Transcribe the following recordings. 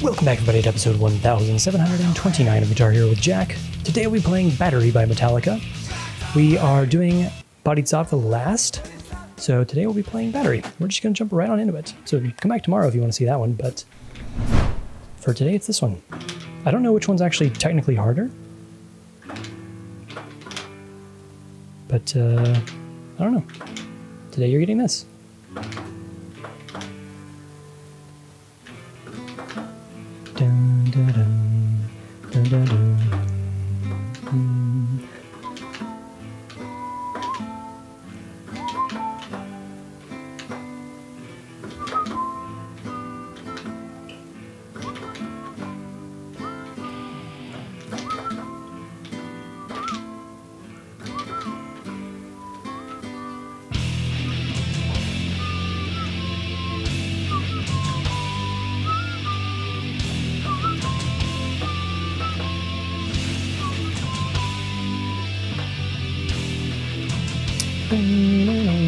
Welcome back, everybody, to episode 1729 of Guitar Hero with Jack. Today we'll be playing Battery by Metallica. We are doing Bodhisattva last, so today we'll be playing Battery. We're just going to jump right on into it. So come back tomorrow if you want to see that one, but for today it's this one. I don't know which one's actually technically harder, but uh, I don't know. Today you're getting this. Mm. Dun.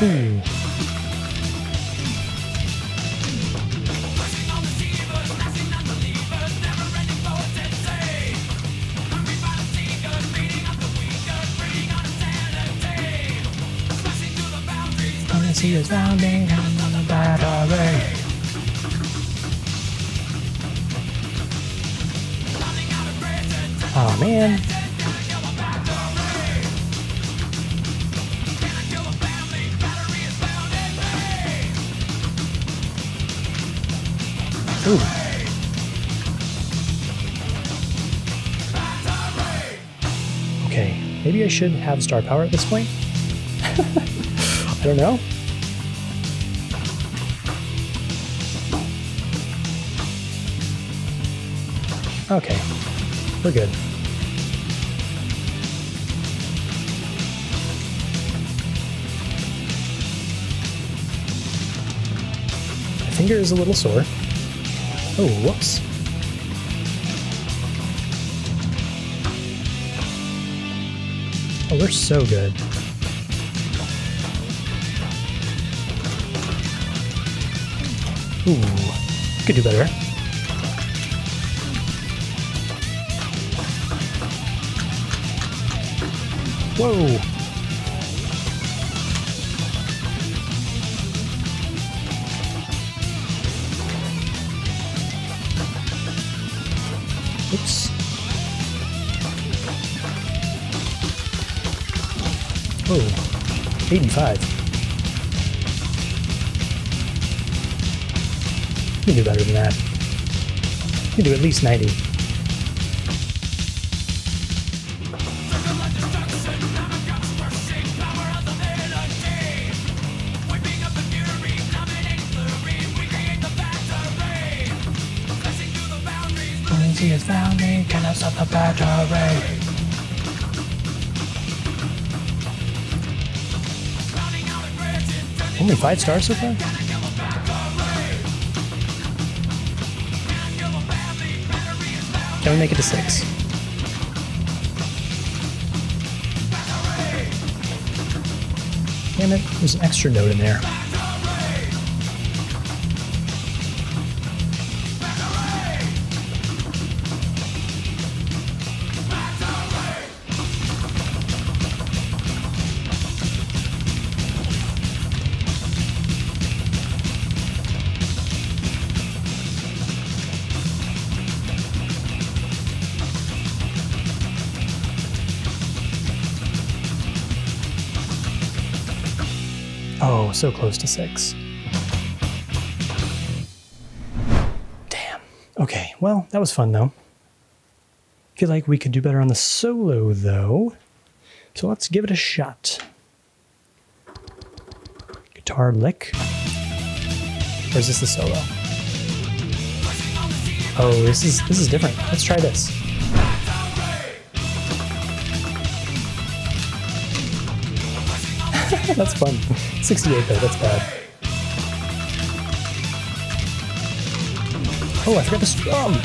Ooh. See us rounding on the battery. Oh man. Ooh. Okay, maybe I should have star power at this point. I don't know. Okay, we're good. Finger is a little sore. Oh, whoops. Oh, we're so good. Ooh, could do better. Whoa! Oops. Oh, 85. You can do better than that. You can do at least 90. Currency is founding, cannot stop the battery. Only five stars so far? Can we make it to six? Damn it, there's an extra note in there. Oh, so close to six. Damn. Okay, well, that was fun though. Feel like we could do better on the solo though. So let's give it a shot. Guitar lick. Or is this the solo? Oh, this is this is different. Let's try this. That's fun. 68 though, that's bad. Oh, I forgot the strum.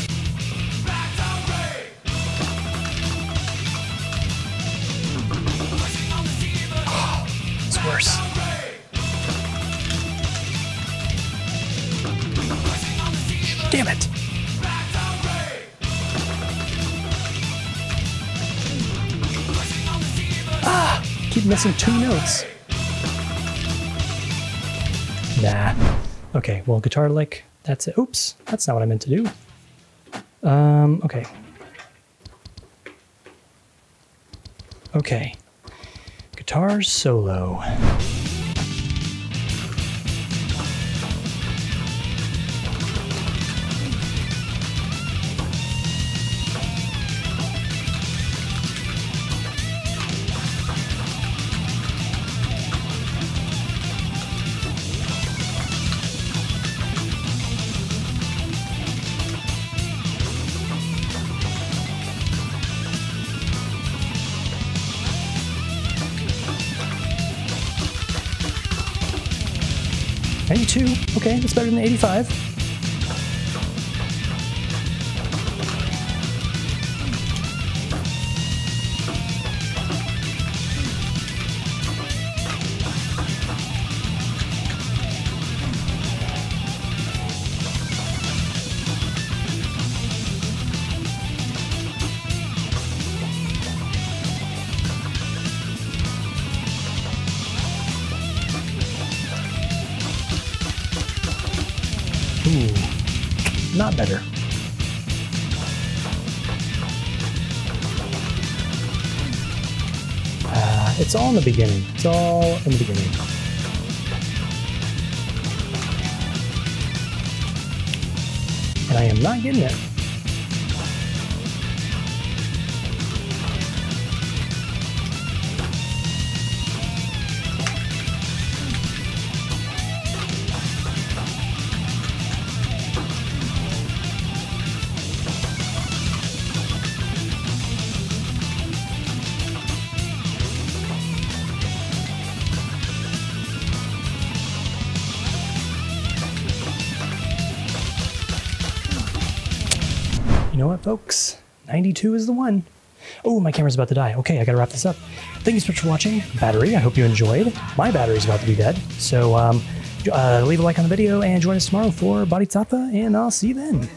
it's worse. Damn it. Ah, keep missing two notes. Nah. Okay, well, guitar lick, that's it. Oops, that's not what I meant to do. Um, okay. Okay. Guitar solo. 82. Okay, that's better than 85. Not better. Uh, it's all in the beginning. It's all in the beginning. And I am not getting it. Know what, folks? 92 is the one. Oh, my camera's about to die. Okay, I gotta wrap this up. Thank you so much for watching. Battery, I hope you enjoyed. My battery's about to be dead. So um, uh, leave a like on the video and join us tomorrow for Bodhisattva, and I'll see you then.